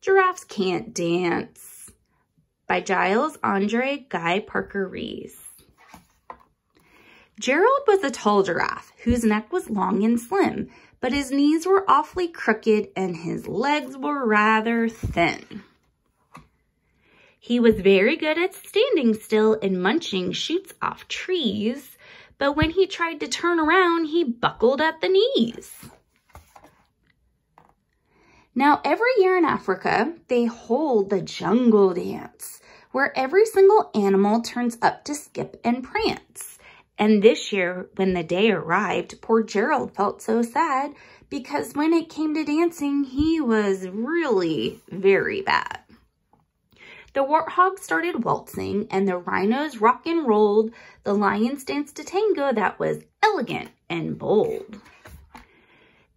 Giraffes Can't Dance by Giles Andreae Guy Parker Rees. Gerald was a tall giraffe whose neck was long and slim, but his knees were awfully crooked and his legs were rather thin. He was very good at standing still and munching shoots off trees, but when he tried to turn around, he buckled at the knees. Now, every year in Africa, they hold the jungle dance, where every single animal turns up to skip and prance. And this year, when the day arrived, poor Gerald felt so sad because when it came to dancing, he was really very bad. The warthogs started waltzing and the rhinos rock and rolled. The lions danced a tango that was elegant and bold.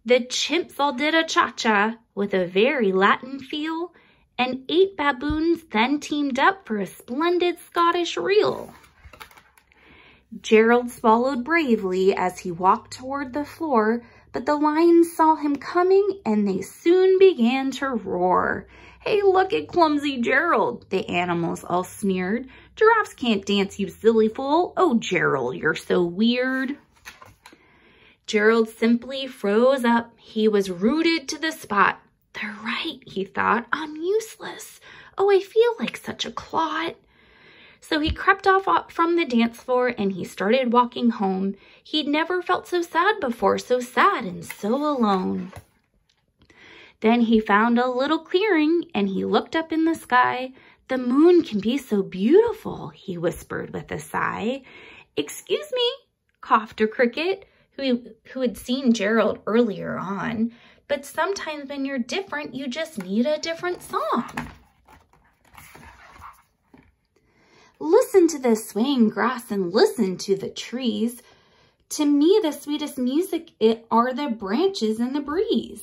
The chimps all did a cha-cha with a very Latin feel, and eight baboons then teamed up for a splendid Scottish reel. Gerald swallowed bravely as he walked toward the floor, but the lions saw him coming and they soon began to roar. Hey, look at clumsy Gerald, the animals all sneered. Giraffes can't dance, you silly fool. Oh, Gerald, you're so weird. Gerald simply froze up. He was rooted to the spot. They're right, he thought. I'm useless. Oh, I feel like such a clot. So he crept off from the dance floor and he started walking home. He'd never felt so sad before, so sad and so alone. Then he found a little clearing and he looked up in the sky. The moon can be so beautiful, he whispered with a sigh. Excuse me, coughed a cricket who, who had seen Gerald earlier on, but sometimes when you're different, you just need a different song. Listen to the swaying grass and listen to the trees. To me, the sweetest music are the branches and the breeze.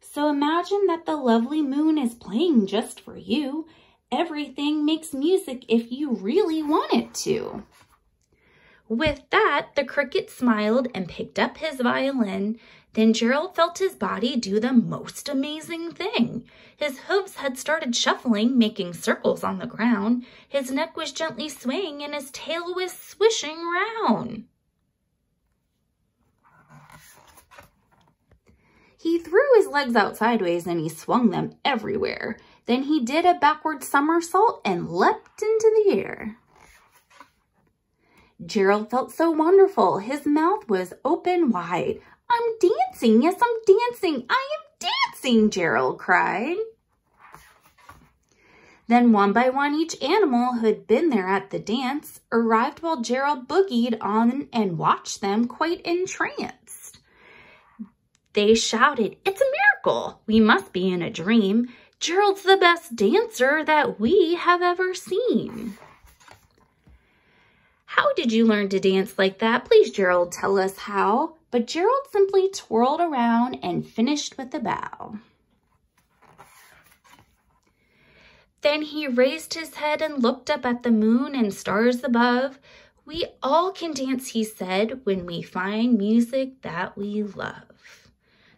So imagine that the lovely moon is playing just for you. Everything makes music if you really want it to. With that, the cricket smiled and picked up his violin. Then Gerald felt his body do the most amazing thing. His hooves had started shuffling, making circles on the ground. His neck was gently swaying and his tail was swishing round. He threw his legs out sideways and he swung them everywhere. Then he did a backward somersault and leapt into the air. Gerald felt so wonderful. His mouth was open wide. I'm dancing. Yes, I'm dancing. I am dancing, Gerald cried. Then one by one, each animal who had been there at the dance arrived while Gerald boogied on and watched them quite entranced. They shouted, it's a miracle. We must be in a dream. Gerald's the best dancer that we have ever seen. How did you learn to dance like that? Please, Gerald, tell us how. But Gerald simply twirled around and finished with a bow. Then he raised his head and looked up at the moon and stars above. We all can dance, he said, when we find music that we love.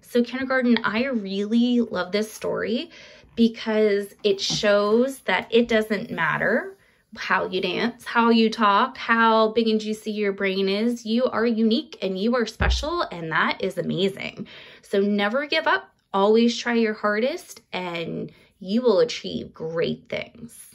So kindergarten, I really love this story because it shows that it doesn't matter how you dance, how you talk, how big and juicy your brain is. You are unique and you are special, and that is amazing. So never give up. Always try your hardest, and you will achieve great things.